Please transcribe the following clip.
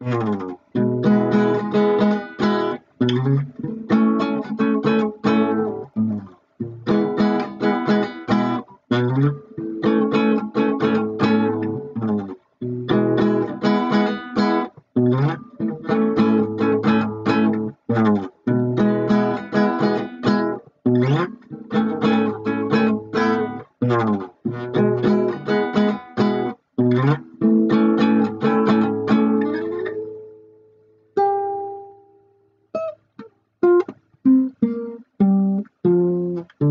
うん。Mm-hmm.